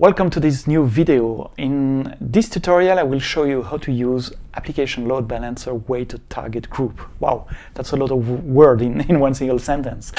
Welcome to this new video. In this tutorial I will show you how to use application load balancer weighted target group. Wow, that's a lot of word in, in one single sentence.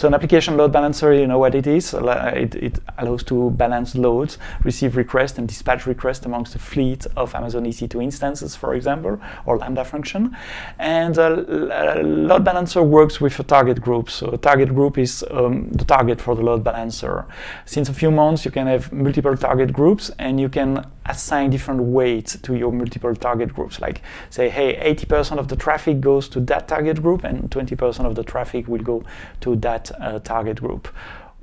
So an application load balancer, you know what it is. It, it, allows to balance loads, receive requests, and dispatch requests amongst a fleet of Amazon EC2 instances, for example, or Lambda function. And a load balancer works with a target group. So a target group is um, the target for the load balancer. Since a few months, you can have multiple target groups, and you can assign different weights to your multiple target groups. Like say, hey, 80% of the traffic goes to that target group, and 20% of the traffic will go to that uh, target group.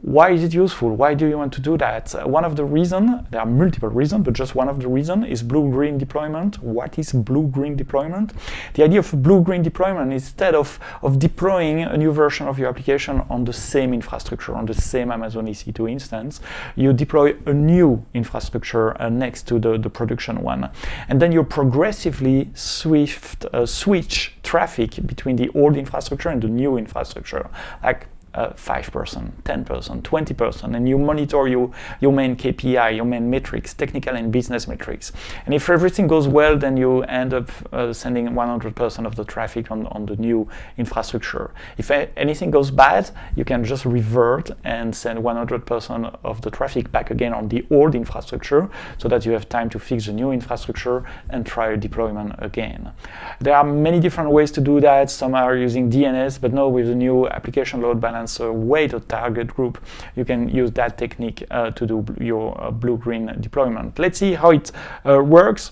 Why is it useful? Why do you want to do that? One of the reasons, there are multiple reasons, but just one of the reasons is blue-green deployment. What is blue-green deployment? The idea of blue-green deployment is instead of, of deploying a new version of your application on the same infrastructure, on the same Amazon EC2 instance, you deploy a new infrastructure uh, next to the, the production one. And then you progressively swift, uh, switch traffic between the old infrastructure and the new infrastructure. Like 5%, 10%, 20%, and you monitor your, your main KPI, your main metrics, technical and business metrics. And if everything goes well, then you end up uh, sending 100% of the traffic on, on the new infrastructure. If anything goes bad, you can just revert and send 100% of the traffic back again on the old infrastructure so that you have time to fix the new infrastructure and try a deployment again. There are many different ways to do that. Some are using DNS, but now with the new application load balance a weighted target group, you can use that technique uh, to do your uh, blue-green deployment. Let's see how it uh, works.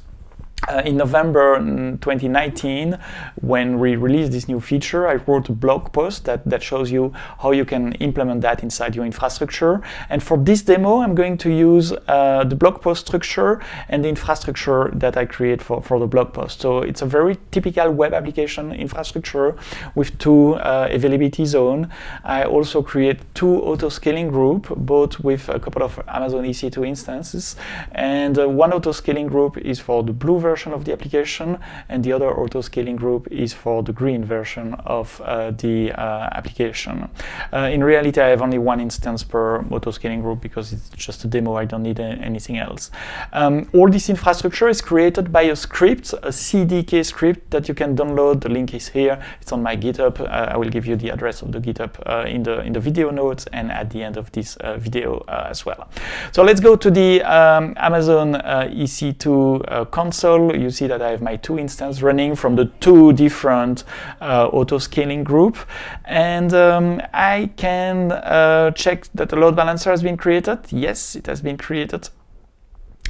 Uh, in November 2019, when we released this new feature, I wrote a blog post that, that shows you how you can implement that inside your infrastructure. And for this demo, I'm going to use uh, the blog post structure and the infrastructure that I create for, for the blog post. So it's a very typical web application infrastructure with two uh, availability zone. I also create two auto-scaling group, both with a couple of Amazon EC2 instances. And uh, one auto-scaling group is for the blue version of the application, and the other auto scaling group is for the green version of uh, the uh, application. Uh, in reality, I have only one instance per auto scaling group because it's just a demo. I don't need anything else. Um, all this infrastructure is created by a script, a CDK script that you can download. The link is here. It's on my GitHub. Uh, I will give you the address of the GitHub uh, in the in the video notes and at the end of this video as well. So let's go to the um, Amazon EC2 console you see that I have my two instances running from the two different uh, auto-scaling group. And um, I can uh, check that the load balancer has been created. Yes, it has been created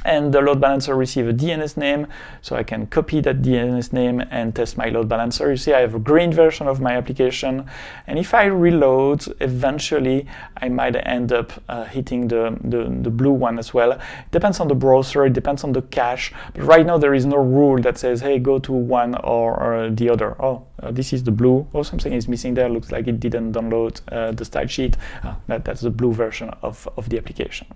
and the load balancer receive a DNS name, so I can copy that DNS name and test my load balancer. You see I have a green version of my application, and if I reload, eventually I might end up uh, hitting the, the, the, blue one as well. It depends on the browser, it depends on the cache, but right now there is no rule that says, hey, go to one or, or the other. Oh, uh, this is the blue. Oh, something is missing there. Looks like it didn't download uh, the style sheet. Ah, that, that's the blue version of, of the application.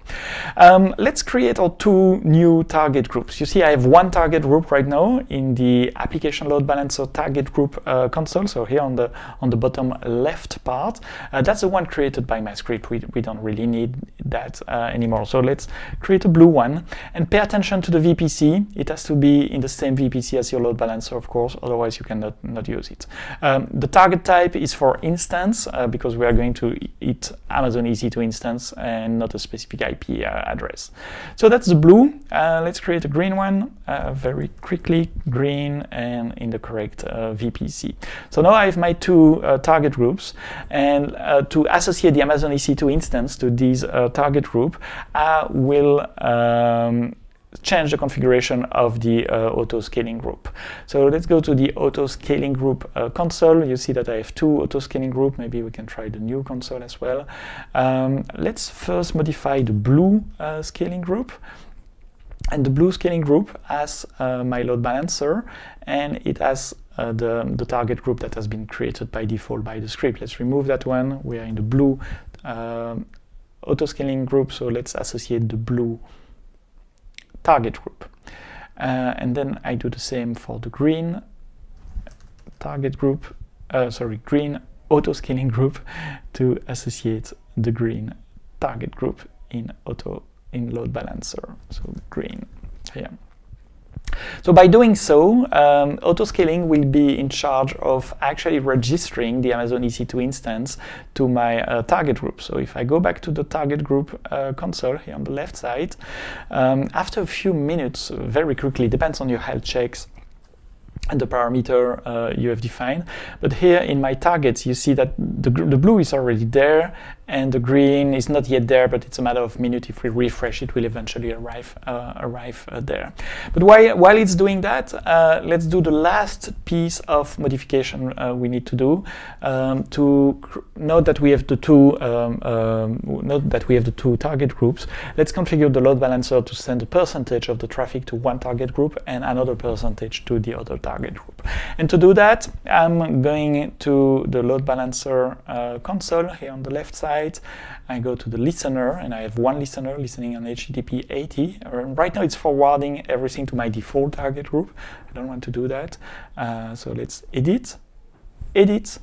Um, let's create our two new target groups. You see I have one target group right now in the application load balancer target group uh, console. So here on the on the bottom left part, uh, that's the one created by my script. We, we don't really need that uh, anymore. So let's create a blue one and pay attention to the VPC. It has to be in the same VPC as your load balancer, of course, otherwise you cannot not use it. Um, the target type is for instance uh, because we are going to hit Amazon EC2 instance and not a specific IP uh, address. So that's the blue. Uh, let's create a green one uh, very quickly, green and in the correct VPC. So now I have my two target groups and to associate the Amazon EC2 instance to this target group, I will um, change the configuration of the uh, auto scaling group. So let's go to the auto scaling group uh, console. You see that I have two auto scaling group. Maybe we can try the new console as well. Um, let's first modify the blue uh, scaling group. And the blue scaling group has uh, my load balancer and it has uh, the, the target group that has been created by default by the script. Let's remove that one. We are in the blue um, auto scaling group, so let's associate the blue target group. Uh, and then I do the same for the green target group uh, sorry, green auto scaling group to associate the green target group in auto in load balancer. So green here. So by doing so, um, autoscaling will be in charge of actually registering the Amazon EC2 instance to my uh, target group. So if I go back to the target group uh, console here on the left side, um, after a few minutes, very quickly, depends on your health checks, the parameter uh, you have defined. But here in my targets, you see that the, the, blue is already there and the green is not yet there, but it's a matter of minute. If we refresh, it will eventually arrive uh, arrive uh, there. But while, while it's doing that, uh, let's do the last piece of modification uh, we need to do um, to note that we have the two um, um, note that we have the two target groups. Let's configure the load balancer to send a percentage of the traffic to one target group and another percentage to the other target group. And to do that, I'm going to the load balancer uh, console here on the left side I go to the listener and I have one listener listening on HTTP 80. Right now it's forwarding everything to my default target group. I don't want to do that. Uh, so let's edit, edit,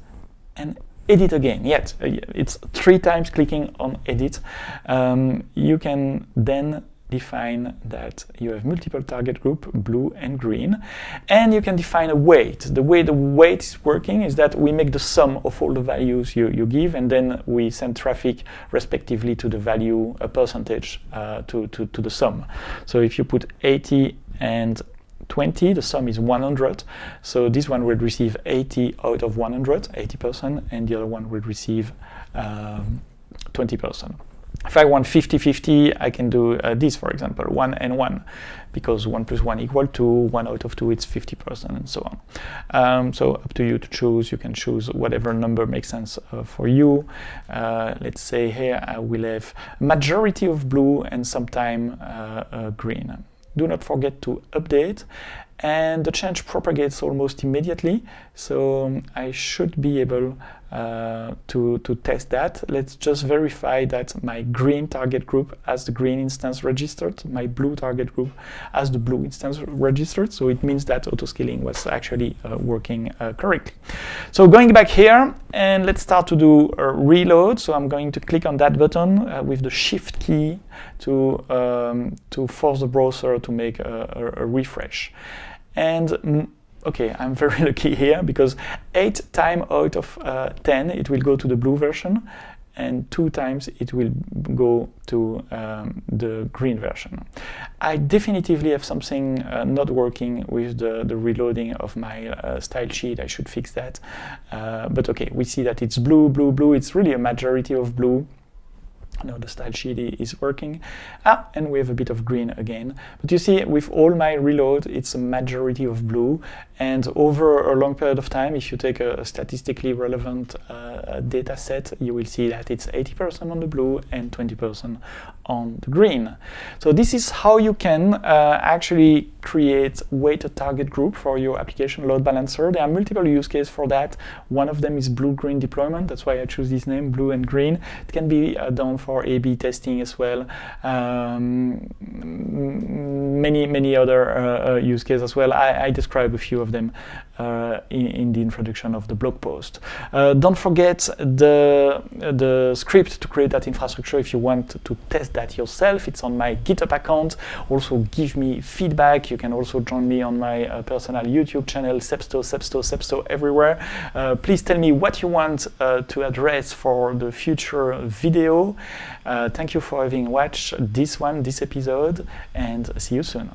and edit again. Yet uh, it's three times clicking on edit. Um, you can then define that you have multiple target group, blue and green, and you can define a weight. The way the weight is working is that we make the sum of all the values you, you give, and then we send traffic respectively to the value, a percentage uh, to, to, to the sum. So if you put 80 and 20, the sum is 100. So this one will receive 80 out of 100, 80%, and the other one will receive um, 20% if I want 50-50, I can do uh, this, for example, 1 and 1, because 1 plus 1 equal to 1 out of 2, it's 50%, and so on. Um, so up to you to choose. You can choose whatever number makes sense uh, for you. Uh, let's say here I will have majority of blue and sometime uh, uh, green. Do not forget to update and the change propagates almost immediately so um, I should be able uh, to, to test that. Let's just verify that my green target group has the green instance registered, my blue target group has the blue instance registered, so it means that autoscaling was actually uh, working uh, correctly. So going back here, and let's start to do a reload, so I'm going to click on that button uh, with the shift key to, um, to force the browser to make a, a, a refresh. And okay, I'm very lucky here because eight times out of uh, 10 it will go to the blue version and two times it will go to um, the green version. I definitively have something uh, not working with the, the reloading of my uh, style sheet. I should fix that. Uh, but okay, we see that it's blue, blue, blue. It's really a majority of blue. Now the style sheet is working. Ah, and we have a bit of green again. But you see, with all my reload, it's a majority of blue. And over a long period of time, if you take a, statistically relevant uh, data set, you will see that it's 80% on the blue and 20% on the green. So this is how you can uh, actually create weighted target group for your application load balancer. There are multiple use cases for that. One of them is blue-green deployment. That's why I choose this name, blue and green. It can be uh, done for A-B testing as well. Um, many, many other uh, uh, use cases as well. I, I describe a few of them uh, in, in, the introduction of the blog post. Uh, don't forget the, the script to create that infrastructure if you want to test that yourself. It's on my GitHub account. Also give me feedback. You can also join me on my uh, personal YouTube channel, Sebsto, Sebsto, Sebsto everywhere. Uh, please tell me what you want uh, to address for the future video. Uh, thank you for having watched this one, this episode, and see you soon.